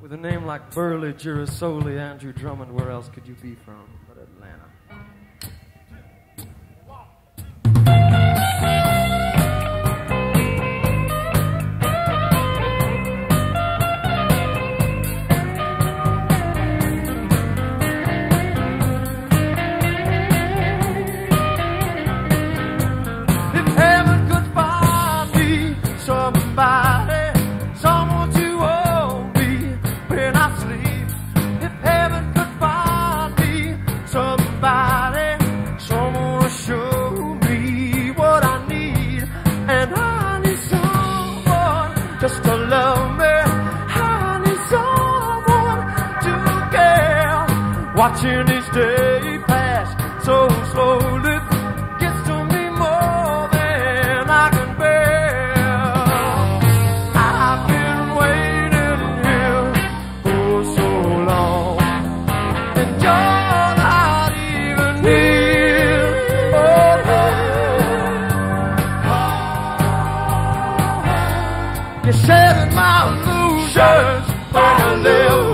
With a name like Burleigh, Girasoli, Andrew Drummond, where else could you be from but Atlanta? Somebody, Watching each day pass so slowly gets to me more than I can bear. I've been waiting here for so long, and you're not even here. Oh. You're shedding my illusions when you illusions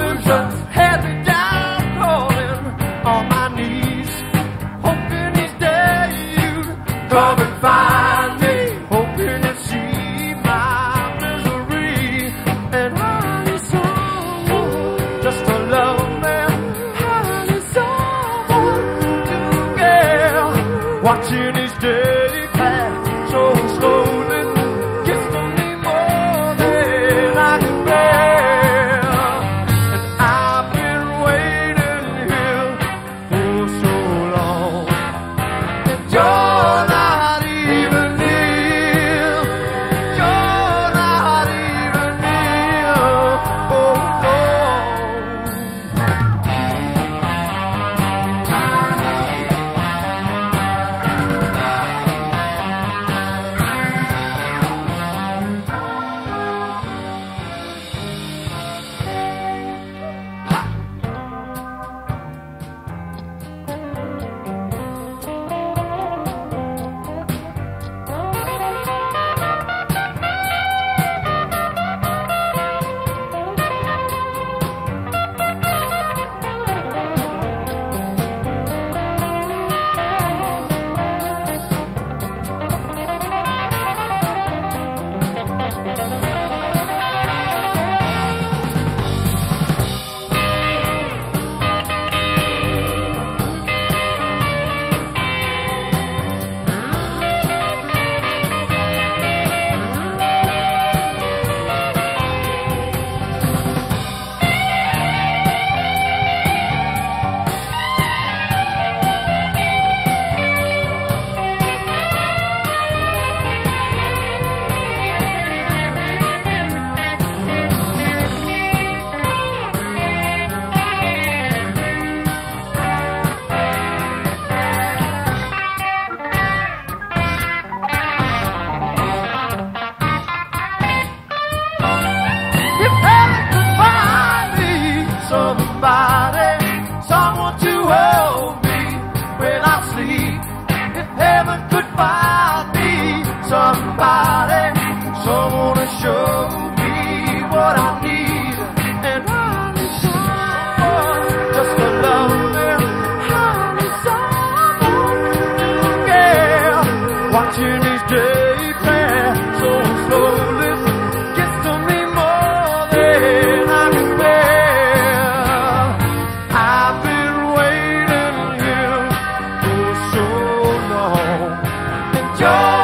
come and find me, hoping you'd see my misery, and I need someone just to love me. To watching each day pass so slowly to show me what I need, and I need someone just to love me. I need someone care, watching pass so slowly gets to me more than I. I've been waiting here for so long, and you're